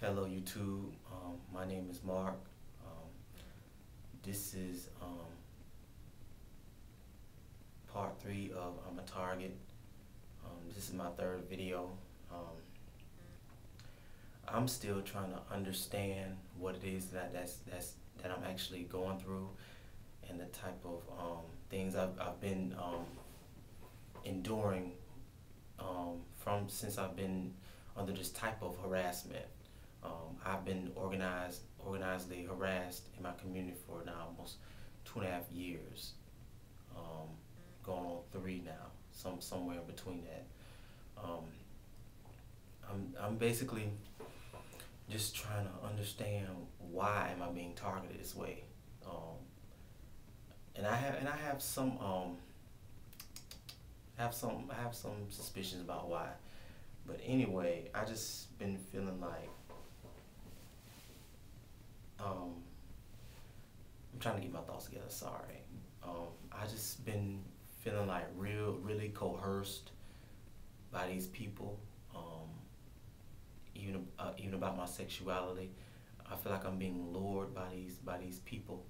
Hello YouTube, um, my name is Mark. Um, this is um, part three of I'm a Target. Um, this is my third video. Um, I'm still trying to understand what it is that that's, that's that I'm actually going through and the type of um, things I've, I've been enduring from since I've been under this type of harassment. Um, I've been organized, organizedly harassed in my community for now almost two and a half years, um, going on three now, some somewhere in between that. Um, I'm I'm basically just trying to understand why am I being targeted this way, um, and I have and I have some um, have some I have some suspicions about why. But anyway, I just been feeling like um, I'm trying to get my thoughts together. Sorry. Um, I just been feeling like real, really coerced by these people. Um, even uh, even about my sexuality, I feel like I'm being lured by these by these people.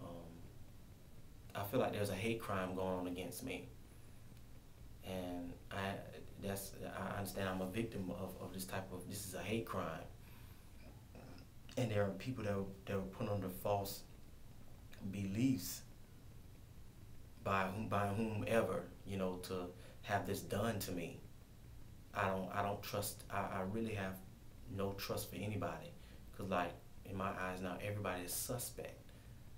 Um, I feel like there's a hate crime going on against me, and I that's I understand I'm a victim of, of this type of this is a hate crime and there are people that were, that were put under false beliefs by whom by whomever you know to have this done to me. I don't I don't trust. I, I really have no trust for anybody because like in my eyes now everybody is suspect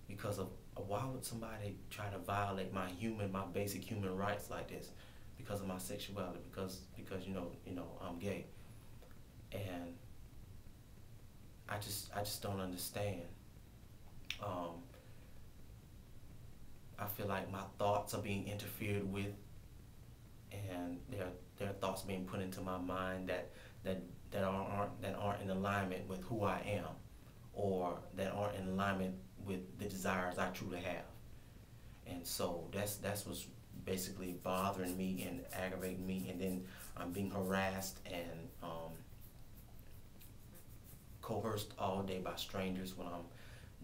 because of why would somebody try to violate my human my basic human rights like this because of my sexuality because because you know you know I'm gay and I just I just don't understand. Um, I feel like my thoughts are being interfered with, and there there are thoughts being put into my mind that that that aren't that aren't in alignment with who I am, or that aren't in alignment with the desires I truly have. And so that's that's what's basically bothering me and aggravating me, and then I'm being harassed and coerced all day by strangers when I'm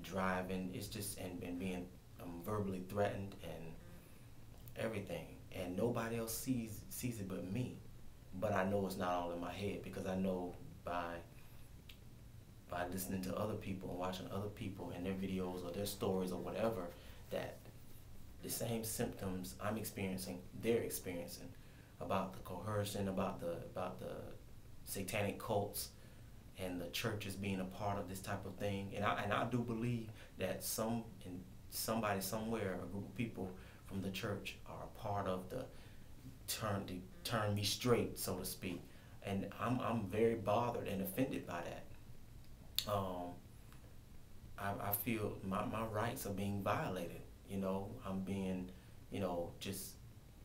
driving. It's just and, and being I'm verbally threatened and everything. And nobody else sees sees it but me. But I know it's not all in my head because I know by by listening to other people and watching other people and their videos or their stories or whatever that the same symptoms I'm experiencing, they're experiencing about the coercion, about the about the satanic cults, and the church is being a part of this type of thing. And I and I do believe that some in somebody somewhere, a group of people from the church are a part of the turn to turn me straight, so to speak. And I'm I'm very bothered and offended by that. Um, I, I feel my, my rights are being violated. You know, I'm being, you know, just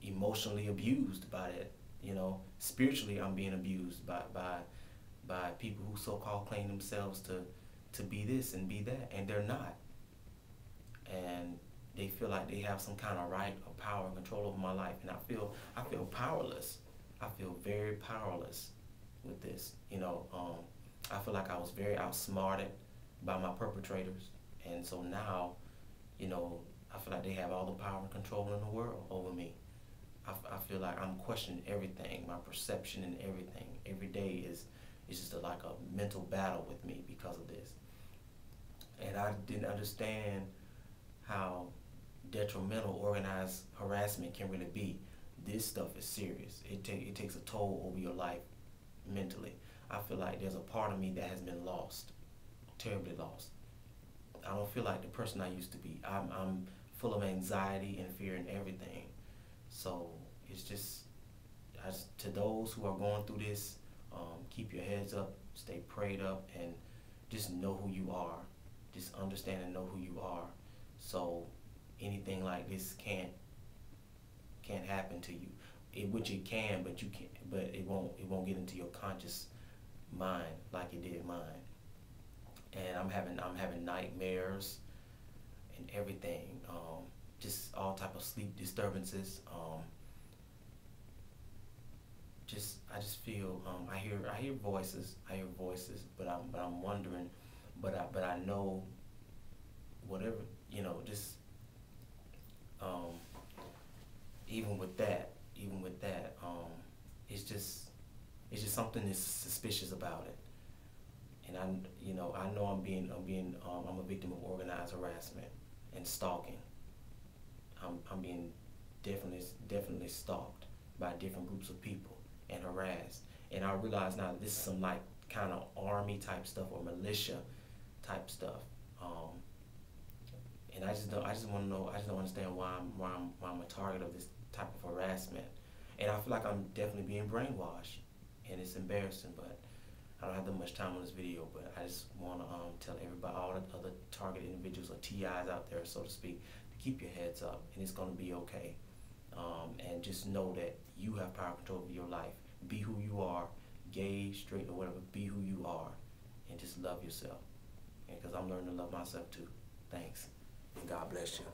emotionally abused by that. You know, spiritually I'm being abused by by by people who so-called claim themselves to to be this and be that, and they're not. And they feel like they have some kind of right or power and control over my life, and I feel I feel powerless. I feel very powerless with this. You know, um, I feel like I was very outsmarted by my perpetrators, and so now, you know, I feel like they have all the power and control in the world over me. I, I feel like I'm questioning everything, my perception and everything. Every day is it's just a, like a mental battle with me because of this. And I didn't understand how detrimental organized harassment can really be. This stuff is serious. It, take, it takes a toll over your life mentally. I feel like there's a part of me that has been lost, terribly lost. I don't feel like the person I used to be. I'm, I'm full of anxiety and fear and everything. So it's just, as to those who are going through this, um, keep your heads up, stay prayed up, and just know who you are. Just understand and know who you are. So anything like this can't can't happen to you. It, which it can, but you can't. But it won't. It won't get into your conscious mind like it did mine. And I'm having I'm having nightmares and everything. Um, just all type of sleep disturbances. Um, just I just feel um, I hear I hear voices I hear voices but I'm but I'm wondering but I but I know whatever you know just um, even with that even with that um, it's just it's just something that's suspicious about it. And I you know I know I'm being I'm being um, I'm a victim of organized harassment and stalking. I'm I'm being definitely definitely stalked by different groups of people and harassed. And I realize now this is some like kind of army type stuff or militia type stuff. Um, and I just don't. I just want to know. I just don't understand why I'm why I'm why I'm a target of this type of harassment. And I feel like I'm definitely being brainwashed, and it's embarrassing. But I don't have that much time on this video. But I just want to um, tell everybody, all the other target individuals or TIs out there, so to speak, to keep your heads up, and it's gonna be okay. Um, and just know that you have power control over your life. Be who you are, gay, straight, or whatever. Be who you are, and just love yourself. Because I'm learning to love myself too. Thanks, and God bless you.